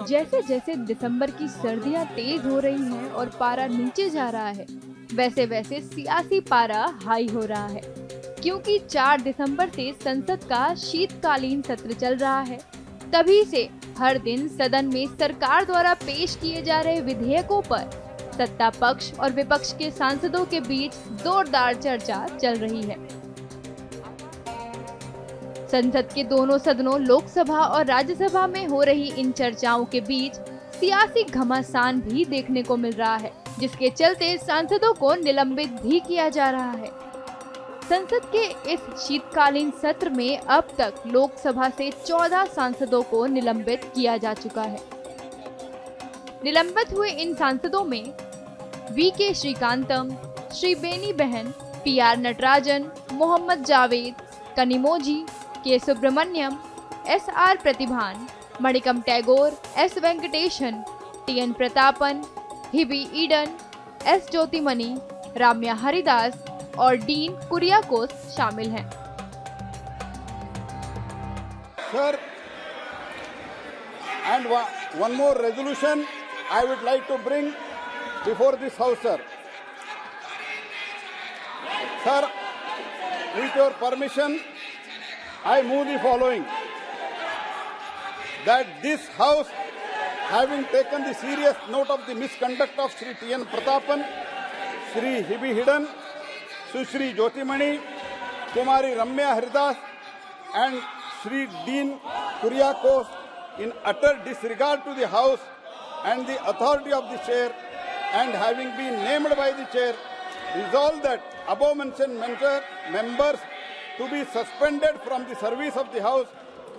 जैसे जैसे दिसंबर की सर्दियाँ तेज हो रही हैं और पारा नीचे जा रहा है, वैसे वैसे सियासी पारा हाई हो रहा है। क्योंकि 4 दिसंबर से संसद का शीतकालीन सत्र चल रहा है, तभी से हर दिन सदन में सरकार द्वारा पेश किए जा रहे विधेयकों पर सत्ता पक्ष और विपक्ष के सांसदों के बीच जोरदार चर्चा चल रही है। संसद के दोनों सदनों लोकसभा और राज्यसभा में हो रही इन चर्चाओं के बीच सियासी घमासान भी देखने को मिल रहा है, जिसके चलते सांसदों को निलंबित भी किया जा रहा है। संसद के इस शीतकालीन सत्र में अब तक लोकसभा से 14 सांसदों को निलंबित किया जा चुका है। निलंबित हुए इन सांसदों में वी के Srikantam, Shri Benny Behanan, P R Natarajan, Mohammed Javed, Kanimozhi K Subramaniam S R Prathiban, Manickam Tagore, S Venkatesan, T N Prathapan, Hibi Eden, S Jothimani, Ramya Haridas और डीन कुरिया को शामिल हैं। Sir and one more resolution I would like to bring before this house sir sir with your permission I move the following. That this House, having taken the serious note of the misconduct of Sri T.N. Pratapan, Sri Hibi Hidden, Sushri Jyotimani, Kumari Ramya Haridas, and Sri Dean Kuriakos in utter disregard to the House and the authority of the chair and having been named by the chair, resolve that above mentioned member- members to be suspended from the service of the House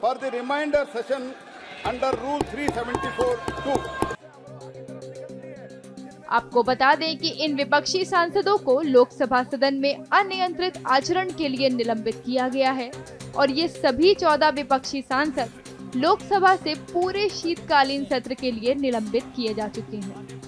for the remainder session under Rule 374-2. आपको बता दें कि इन विपक्षी सांसदों को लोकसभा सदन में अनियंत्रित आचरण के लिए निलंबित किया गया है और ये सभी चौदह विपक्षी सांसद लोकसभा से पूरे शीतकालीन सत्र के लिए निलंबित किए जा चुके हैं